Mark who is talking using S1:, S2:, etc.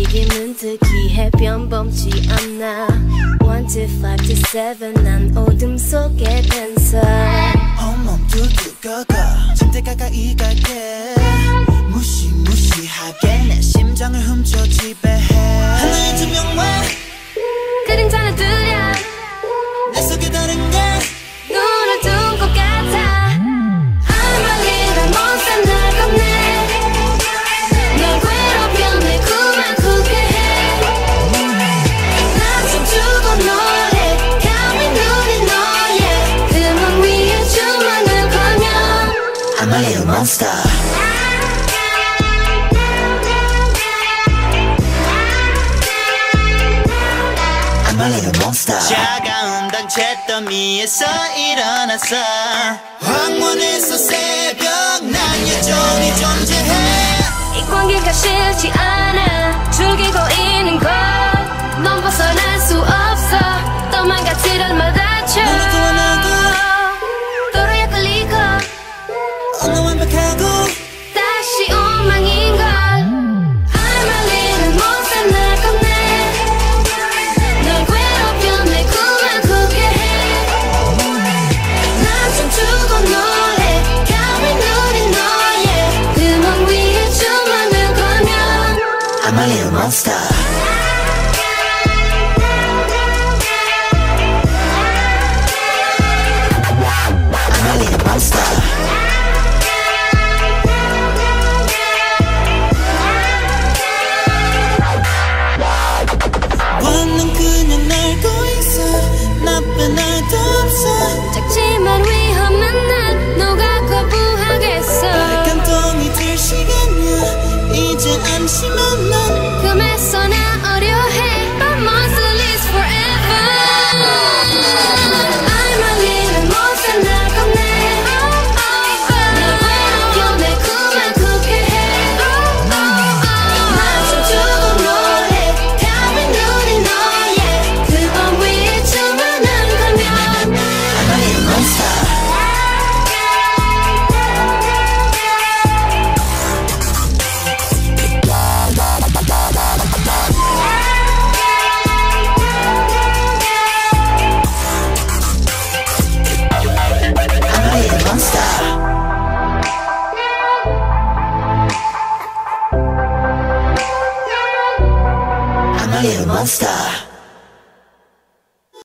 S1: 이게 문득이 해변범지 않나 One to five to seven 난 어둠 속에 댄서.
S2: 온몸 두두거거 침대 가까이 갈게. 무시무시하게 내 심장을 훔쳐 지배해
S1: monster.
S2: I'm a little monster. 차가운 단채더미에서 일어났어. 황혼에서 새벽 난 여전히 존재해.
S1: 이 관계가 싫지 않아 I'm a little monster. Jangan kau
S2: I'm Italian monster.